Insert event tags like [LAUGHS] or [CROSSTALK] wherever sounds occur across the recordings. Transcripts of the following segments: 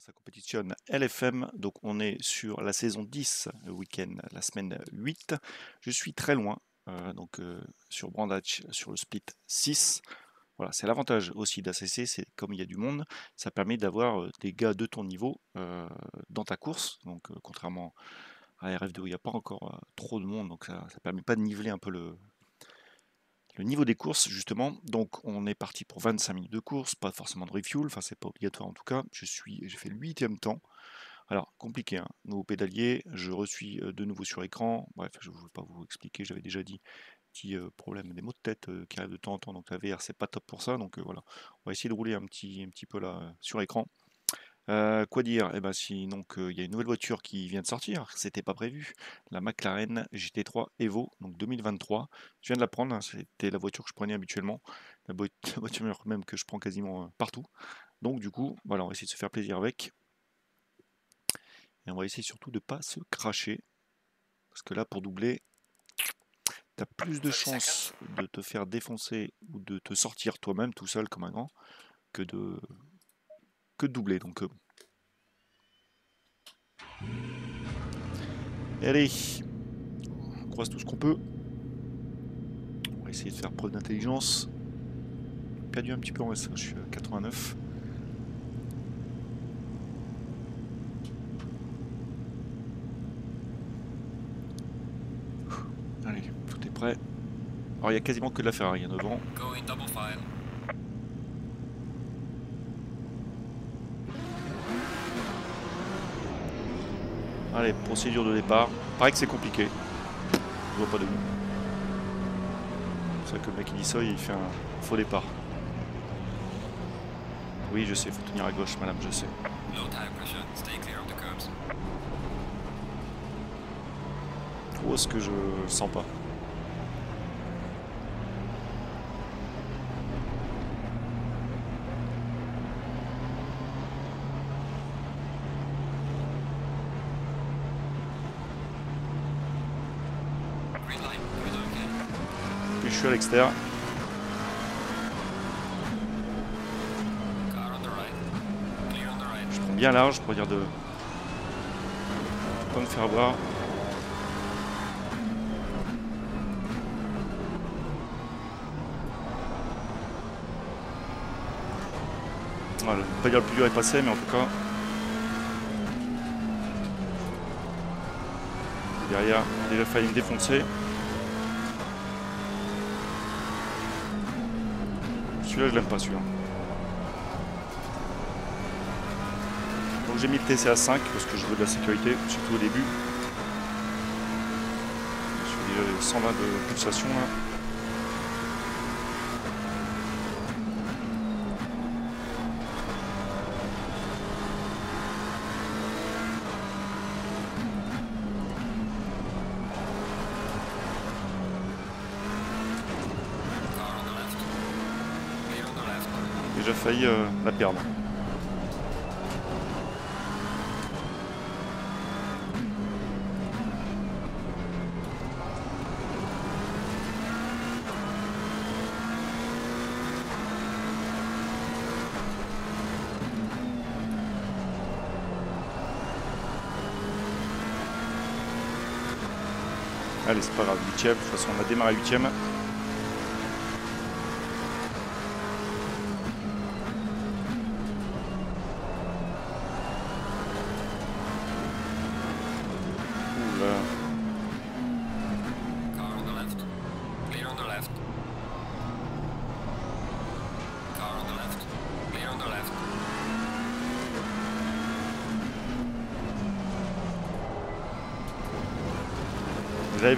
ça compétitionne LFM. Donc on est sur la saison 10, le week-end, la semaine 8. Je suis très loin, euh, donc euh, sur Brandach, sur le split 6. Voilà, c'est l'avantage aussi d'ACC, c'est comme il y a du monde, ça permet d'avoir euh, des gars de ton niveau dans ta course. Donc contrairement à RF2 où il n'y a pas encore trop de monde, donc ça ne permet pas de niveler un peu le, le niveau des courses, justement, donc on est parti pour 25 minutes de course, pas forcément de refuel, enfin c'est pas obligatoire en tout cas. Je suis, j'ai fait le huitième temps. Alors, compliqué, hein. nouveau pédalier, je reçuis euh, de nouveau sur écran. Bref, je ne vais pas vous expliquer, j'avais déjà dit petit euh, problème des mots de tête euh, qui arrivent de temps en temps, donc la VR c'est pas top pour ça, donc voilà. On va essayer de rouler un petit, un petit peu là sur écran. Euh, quoi dire? Eh ben si donc il y a une nouvelle voiture qui vient de sortir, c'était pas prévu. La McLaren GT3 Evo, donc 2023. Je viens de la prendre, hein, c'était la voiture que je prenais habituellement, la, [LAUGHS] voiture même que je prends quasiment partout. Donc du coup, voilà, on va essayer de se faire plaisir avec. Et on va essayer surtout de pas se cracher. Parce que là, pour doubler, tu as plus de chances de te faire défoncer ou de te sortir toi-même tout seul comme un grand que de que de doubler. Donc, euh. Allez, on croise tout ce qu'on peut. On va essayer de faire preuve d'intelligence. Perdu un petit peu en S, je suis à 89. Allez, tout est prêt. Alors il y a quasiment que de la Ferrari hein, devant. Allez, procédure de départ. Pareil que c'est compliqué. Je vois pas de. C'est vrai que le mec qui dit ça, il fait un faux départ. Oui, je sais, il faut tenir à gauche, madame, je sais. Où est-ce que je sens pas? À l'extérieur. Je prends bien large pour dire de pas me faire voir. Voilà, pas dire le plus dur est passé, mais en tout cas. Derrière, il a failli me défoncer. Celui-là, je l'aime pas, celui-là. Donc j'ai mis le TC à 5 parce que je veux de la sécurité, surtout au début. Je suis déjà 120 de pulsation là. J'ai failli euh, la perdre. Allez, c'est pas grave, 8ème, de toute façon on a démarré 8ème.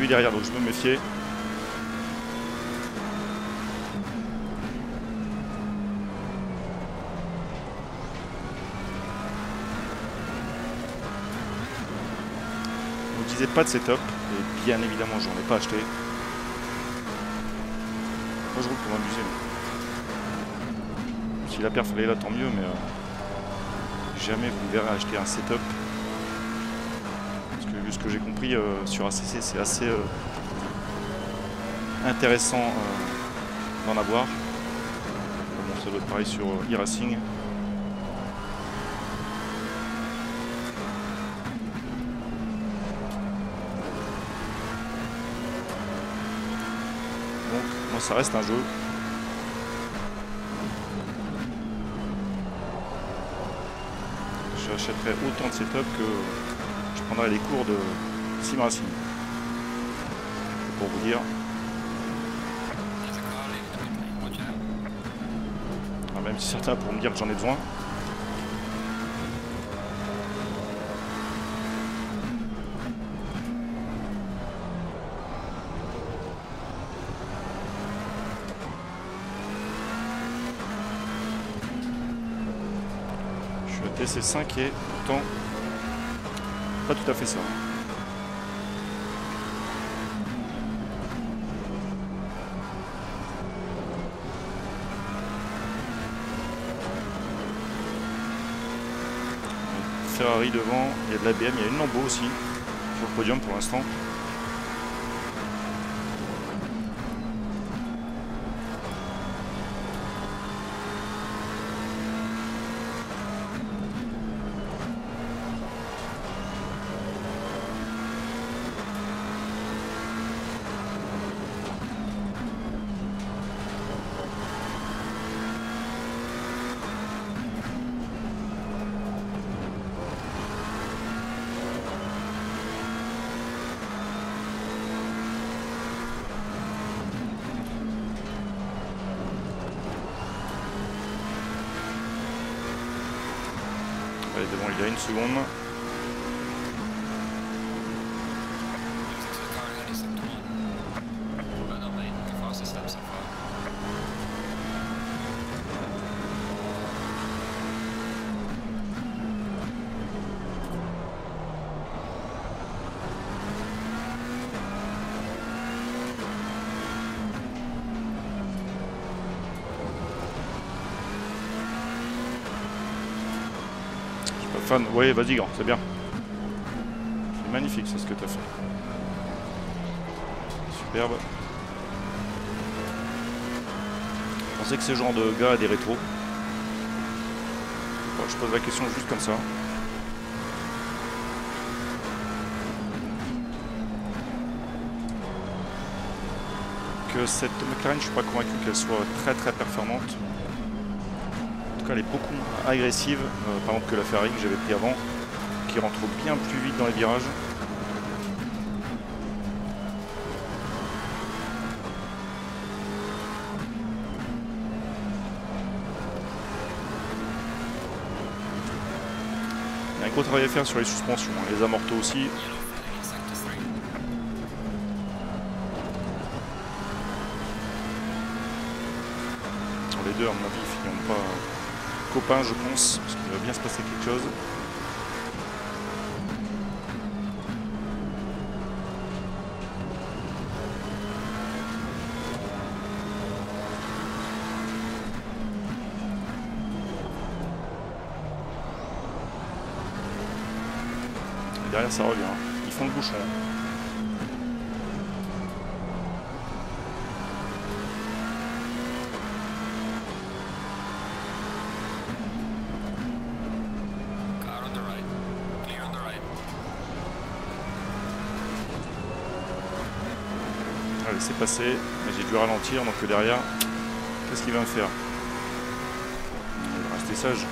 Derrière, donc je me méfiais. Disait pas de setup, et bien évidemment j'en ai pas acheté. Moi je roule pour m'amuser. Si la perf est là, tant mieux, mais euh, jamais vous verrez acheter un setup de ce que j'ai compris euh, sur ACC, c'est assez euh, intéressant euh, d'en avoir. Bon, ça doit être pareil sur e-racing. ça reste un jeu. J'achèterai autant de setup que je prendrais les cours de sim racing. Pour vous dire. Ah, même si certains pourront me dire que j'en ai besoin. C'est 5 et pourtant pas tout à fait ça. Ferrari devant, il y a de la BM, il y a une Lambo aussi sur le podium pour l'instant. Il y a une seconde. Fan, oui, vas-y grand, c'est bien. C'est magnifique, c'est ce que tu as fait. Superbe. Je pensais que ce genre de gars a des rétros. je pose la question juste comme ça. Que cette McLaren, je suis pas convaincu qu'elle soit très très performante elle est beaucoup moins agressive, euh, par exemple que la Ferrari que j'avais pris avant, qui rentre bien plus vite dans les virages. Il y a un gros travail à faire sur les suspensions, hein, les amortos aussi. les deux, à mon avis, finiront pas copain, je pense, parce qu'il va bien se passer quelque chose. Derrière, ça revient. Ils font le bouchon. Mais j'ai dû ralentir, donc derrière, qu'est-ce qu'il va me faire? Il va rester sage.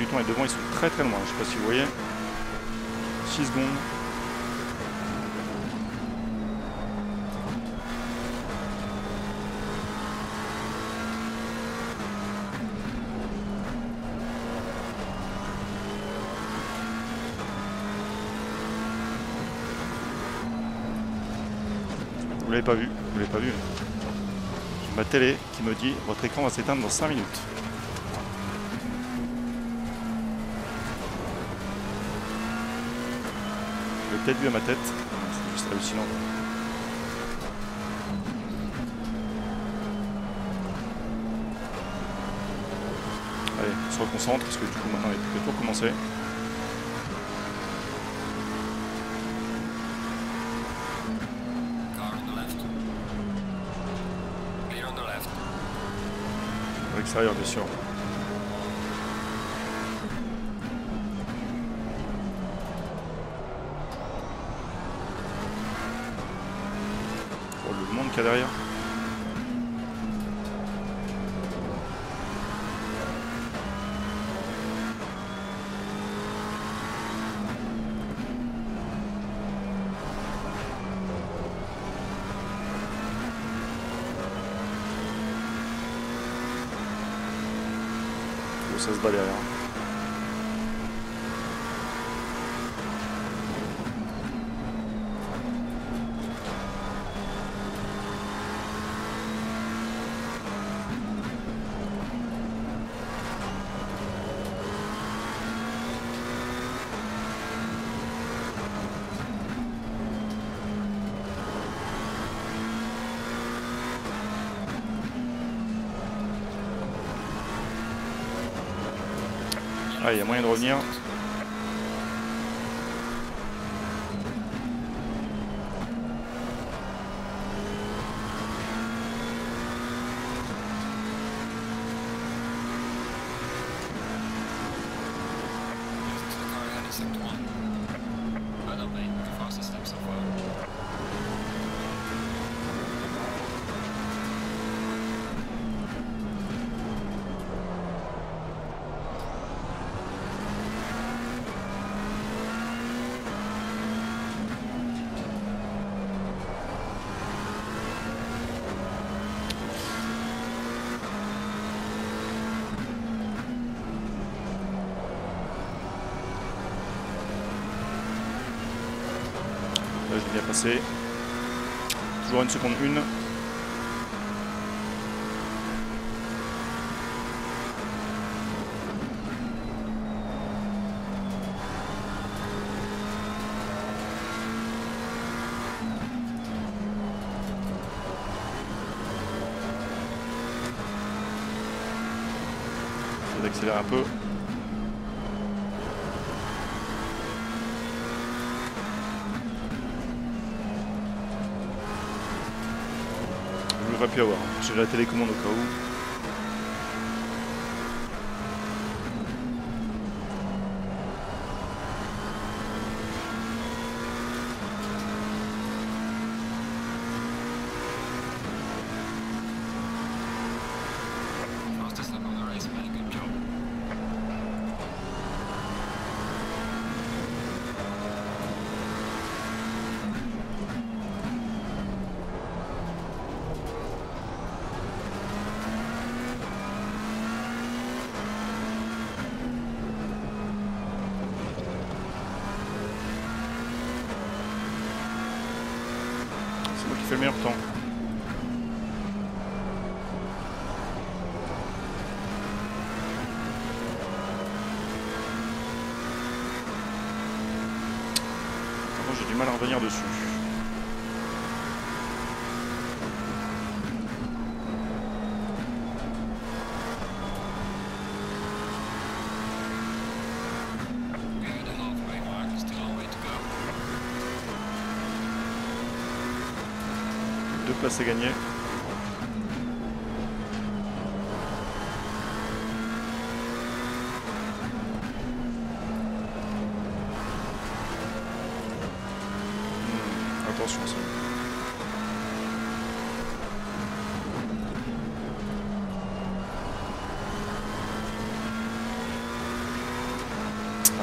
Du temps et devant ils sont très très loin. Je sais pas si vous voyez. 6 secondes. Vous l'avez pas vu, vous l'avez pas vu. Ma télé qui me dit votre écran va s'éteindre dans 5 minutes. L'avez peut-être vu à ma tête, c'est juste hallucinant. Allez, on se reconcentre parce que du coup maintenant il tout recommencer. Left. Clear on the left. À l'extérieur bien sûr. Derrière. Ça se bat derrière. Ah, il y a moyen de revenir. Passé. Toujours une seconde une. D'accélérer un peu. Pu avoir. J'ai la télécommande au cas où. Moi fais le meilleur temps. Contre, j'ai du mal à revenir dessus. À gagner. Hmm, Attention ça.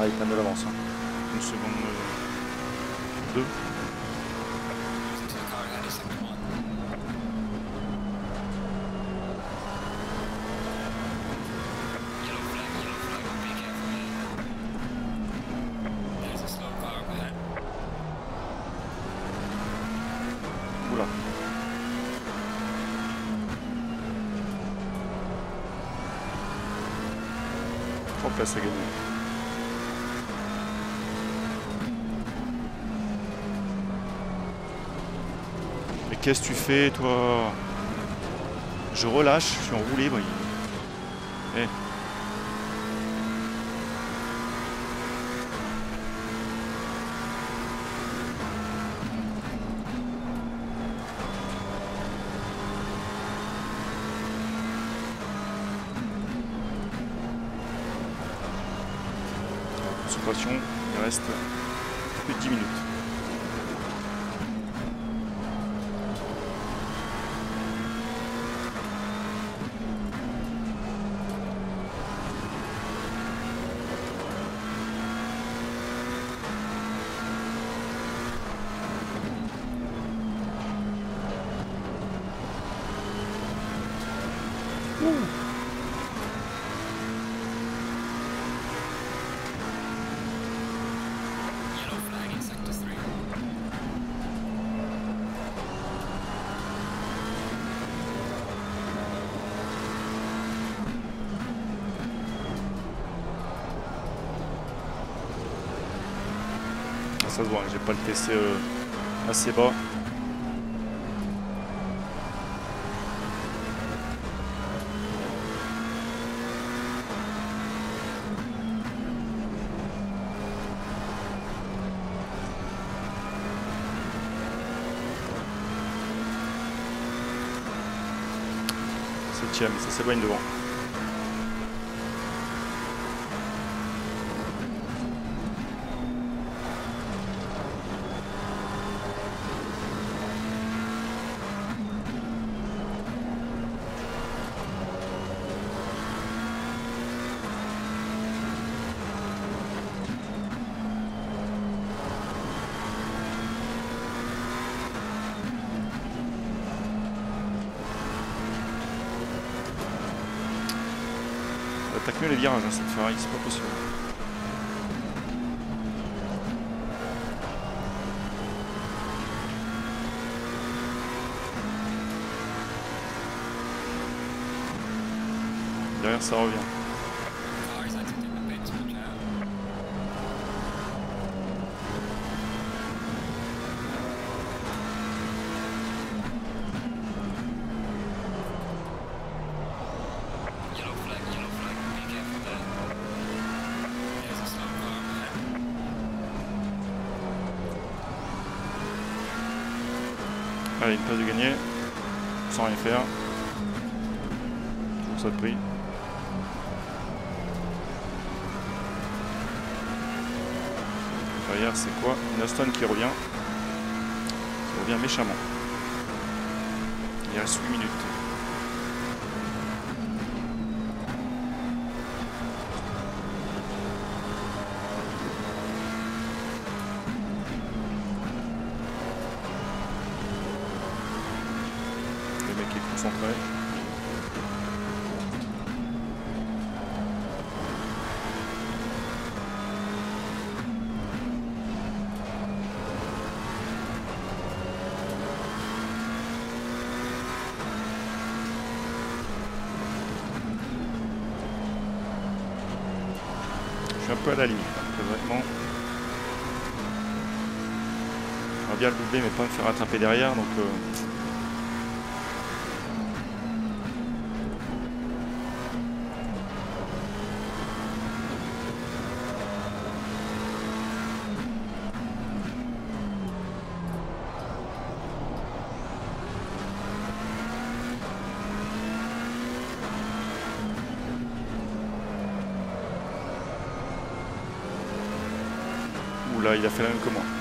Ah, il prennent de l'avance. hein. Une seconde. euh, deux. Mais qu'est-ce que tu fais, toi? Je relâche, je suis en roue. Il reste plus de 10 minutes. Ça se voit, j'ai pas le TC euh, assez bas. Septième, ça s'éloigne devant. Attaque mieux les virages, hein, cette Ferrari, c'est pas possible. Derrière, ça revient. Faire. Toujours ça de prix. Derrière, c'est quoi? Une Aston qui revient. Qui revient méchamment. Il reste 8 minutes. Le mec est concentré. Je suis un peu à la limite, hein, très honnêtement. Mais pas me faire attraper derrière, donc... euh, Oula, il a fait la même que moi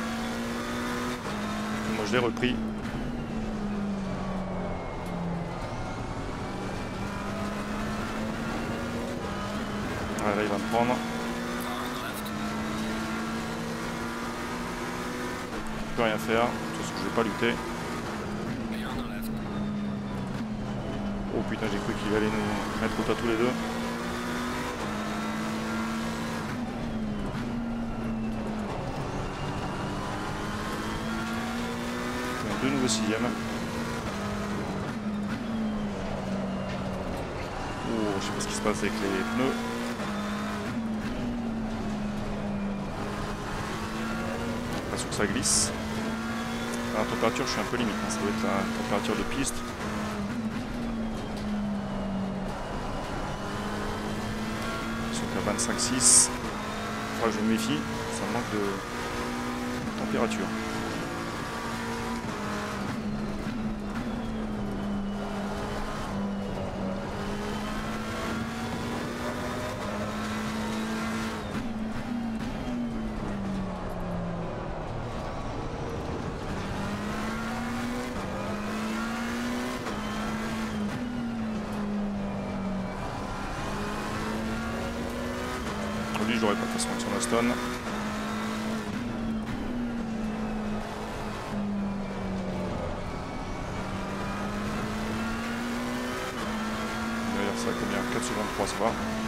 je l'ai repris. Ouais, là, il va me prendre. Je peux rien faire, parce que je vais pas lutter. Oh putain, j'ai cru qu'il allait nous mettre au tas tous les deux. Sixièmes. Oh, je sais pas ce qui se passe avec les pneus. L'impression que ça glisse. À la température, je suis un peu limite. hein. Ça doit être la température de piste. Ils sont qu'à 25-6. Faudra que je me méfie, ça manque de température. Lui, je l'aurais pas de Aston. Derrière ça, combien? 4 secondes 3, ça va.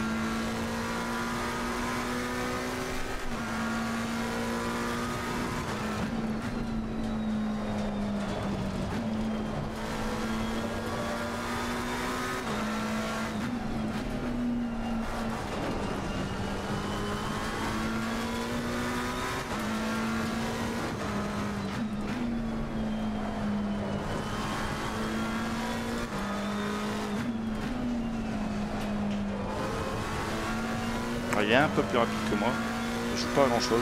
Est un peu plus rapide que moi. Je joue pas à grand chose.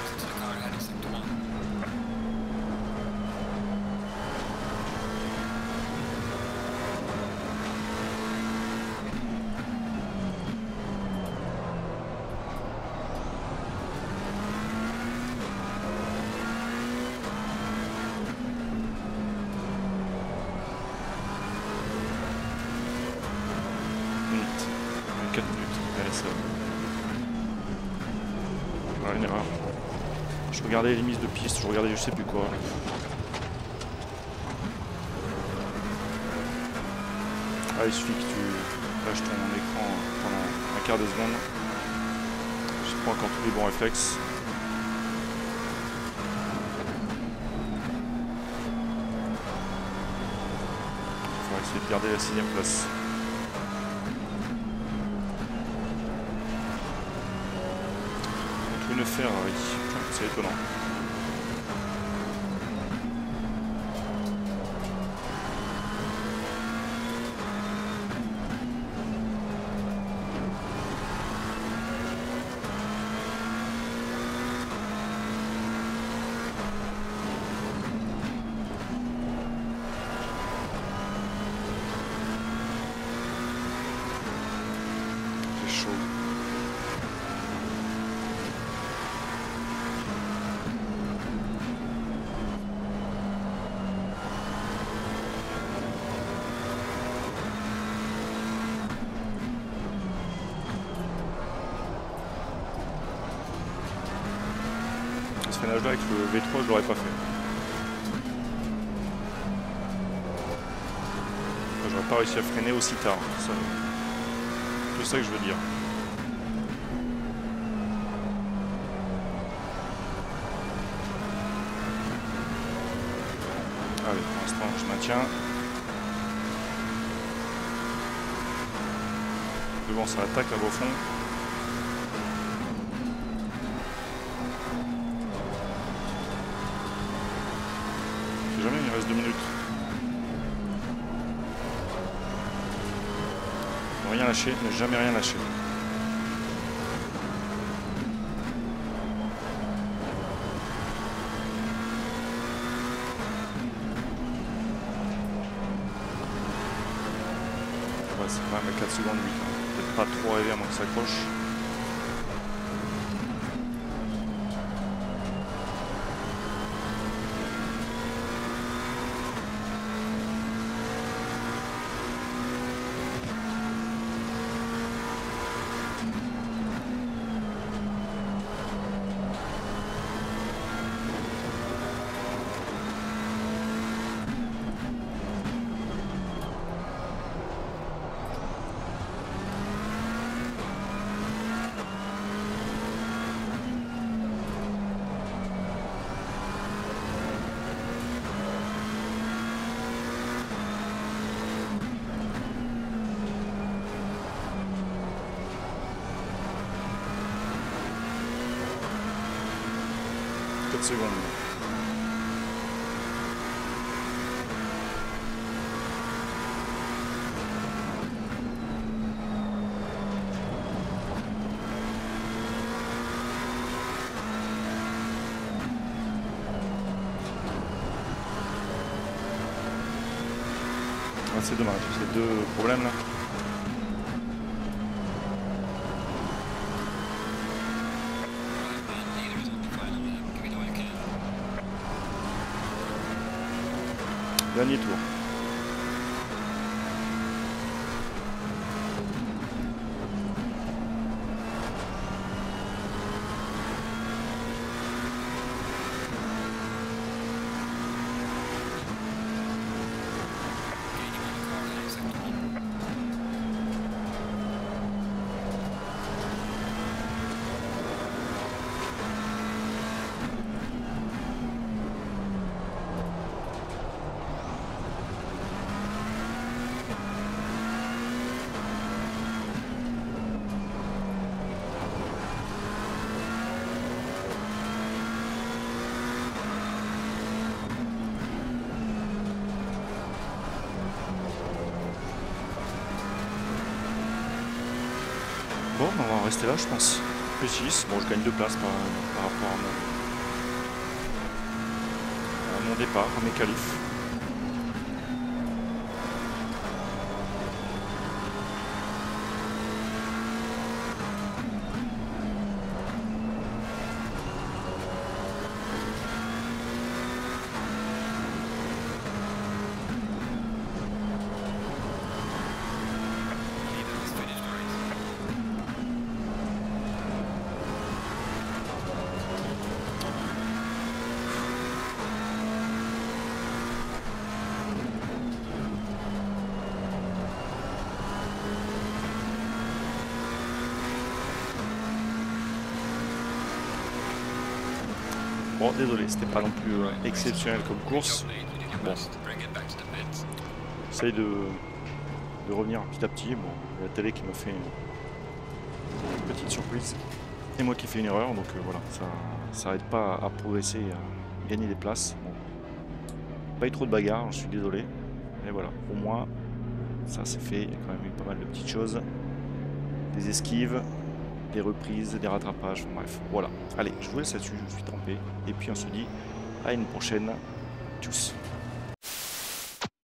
Listen to the car ahead of sector one. minutes. 4 minutes. Allez, ça. Voilà, une erreur. Je regardais les mises de piste, je regardais je sais plus quoi. Ah, il suffit que tu lâches ton écran pendant un quart de seconde. Je prends encore tous les bons réflexes. Il faudra essayer de garder la sixième place. Une Ferrari. Tiens, C'est étonnant. J'ai chaud. Ce freinage là avec le V3 je l'aurais pas fait. J'aurais pas réussi à freiner aussi tard. Ça- C'est ça que je veux dire. Allez, pour l'instant, je maintiens. Devant, ça attaque là au fond. Je sais jamais, il reste deux minutes. Rien lâcher, ne jamais rien lâcher. C'est quand même à 4 secondes 8. hein. Peut-être pas trop rêver à moins que ça accroche. Ah, c'est dommage, ces deux problèmes là. Dernier tour. Rester là, je pense. Plus 6. Bon, je gagne deux places par, rapport à mon, à mon départ, à mes qualifs. Bon, désolé, c'était pas non plus euh, exceptionnel comme course. Bon. J'essaye de, de revenir petit à petit. Bon, la télé qui m'a fait une petite surprise. Et moi qui fais une erreur, donc euh, voilà, ça ça n'arrête pas à, à progresser, à gagner des places. Pas eu trop de bagarres, je suis désolé. Mais voilà, au moins, ça c'est fait. Il y a quand même eu pas mal de petites choses. Des esquives, des reprises, des rattrapages, bref. Voilà. Allez, je vous laisse là-dessus, je suis trempé. Et puis on se dit à une prochaine. Tchuss